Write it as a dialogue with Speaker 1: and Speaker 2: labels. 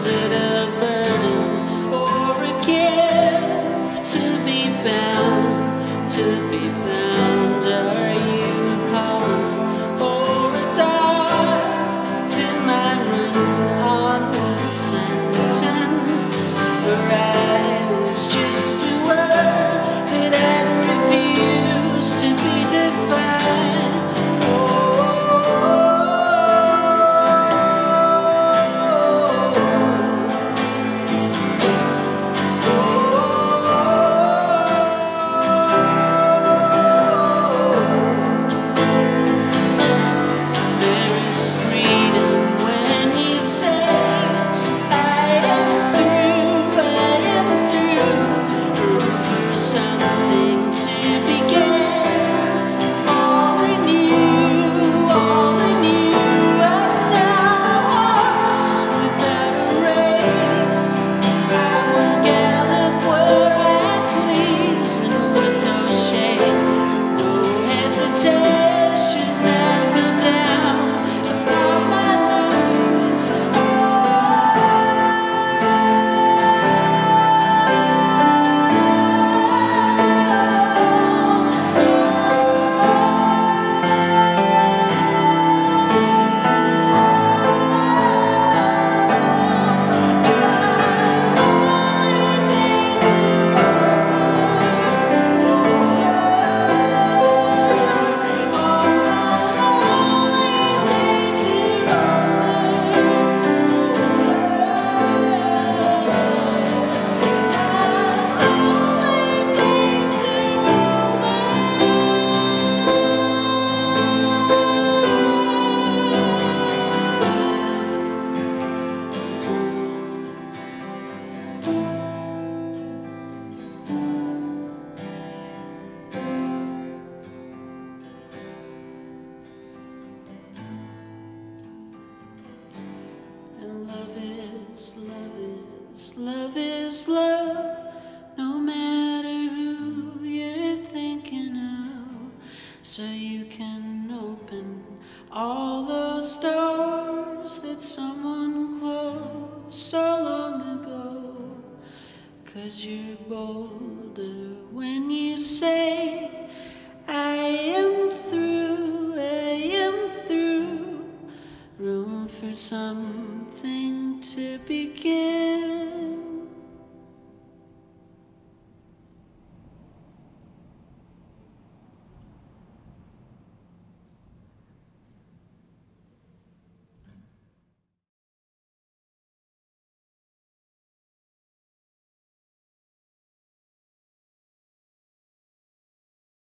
Speaker 1: Is it a burden or a gift to be bound, to be bound? Love is love. No matter who you're thinking of, so you can open all those doors that someone closed so long ago. Cause you're bolder when you say, I am through, I am through room for begin.